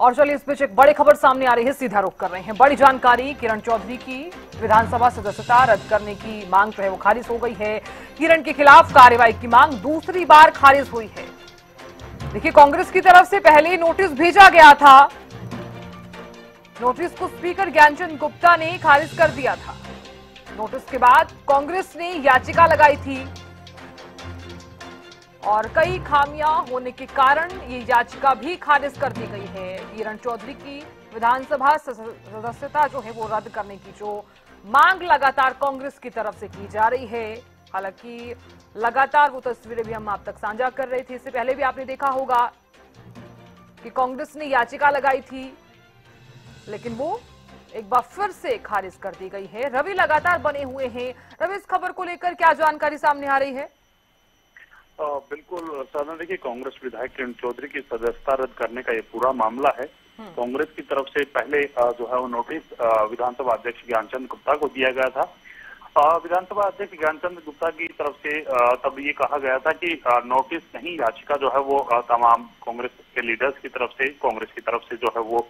और चलिए इस बीच एक बड़ी खबर सामने आ रही है, सीधा रुख कर रहे हैं। बड़ी जानकारी, किरण चौधरी की विधानसभा सदस्यता रद्द करने की मांग जो है वो खारिज हो गई है। किरण के खिलाफ कार्रवाई की मांग दूसरी बार खारिज हुई है। देखिए, कांग्रेस की तरफ़ से पहले नोटिस भेजा गया था। नोटिस को स्पीकर ज्ञानचंद गुप्ता ने खारिज कर दिया था। नोटिस के बाद कांग्रेस ने याचिका लगाई थी। और कई खामियाँ होने के कारण ये याचिका भी खारिज कर दी गई है। किरण चौधरी की विधानसभा सदस्यता जो है वो रद्द करने की जो मांग लगातार कांग्रेस की तरफ़ से की जा रही है। हालाँकि लगातार वो तस्वीरें भी हम आप तक साझा कर रहे थे, इससे पहले भी आपने देखा होगा कि कांग्रेस ने याचिका लगाई थी, लेकिन वो एक बार फिर से खारिज कर दी गई है। रवि लगातार बने हुए हैं। रवि, इस खबर को लेकर क्या जानकारी सामने आ रही है? बिल्कुल साधना देखिए कांग्रेस विधायक किरण चौधरी की सदस्यता रद्द करने का ये पूरा मामला है। कांग्रेस की तरफ़ से पहले जो है वो नोटिस विधानसभा अध्यक्ष ज्ञानचंद गुप्ता को दिया गया था। विधानसभा अध्यक्ष ज्ञानचंद गुप्ता की तरफ़ से तब ये कहा गया था कि नोटिस नहीं याचिका जो है वो तमाम कांग्रेस के लीडर्स की तरफ़ से कांग्रेस की तरफ़ से जो है वो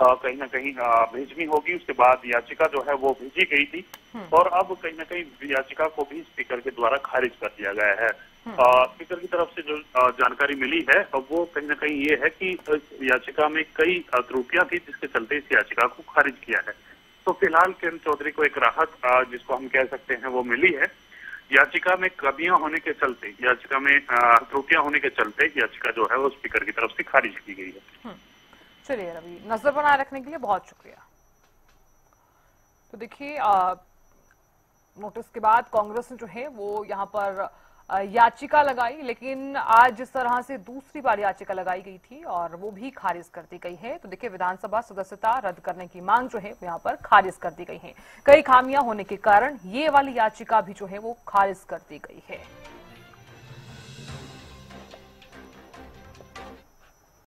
कहीं ना कहीं भेजनी होगी उसके बाद याचिका जो है वो भेजी गई थी हम्म। और अब कहीं ना कहीं याचिका को भी स्पीकर के द्वारा खारिज कर दिया गया है हम्म। स्पीकर की तरफ़ से जो जानकारी मिली है वो कहीं ना कहीं ये है कि याचिका में कई त्रुटियाँ थी जिसके चलते इस याचिका को खारिज किया है तो फ़िलहाल किरण चौधरी को एक राहत जिसको हम कह सकते हैं वो मिली है याचिका में कमियाँ होने के चलते याचिका में त्रुटियाँ होने के चलते याचिका जो है वो स्पीकर की तरफ़ से खारिज की गई है हम्म। चलिए रवि नज़र बनाए रखने के लिए बहुत शुक्रिया। तो देखिए नोटिस के बाद कांग्रेस ने जो है वो यहाँ पर याचिका लगाई, लेकिन आज जिस तरह से दूसरी बार याचिका लगाई गई थी और वो भी खारिज कर दी गई है तो देखिए विधानसभा सदस्यता रद्द करने की मांग जो है यहाँ पर खारिज कर दी गई है। कई खामियाँ होने के कारण ये वाली याचिका भी जो है वो खारिज कर दी गई है।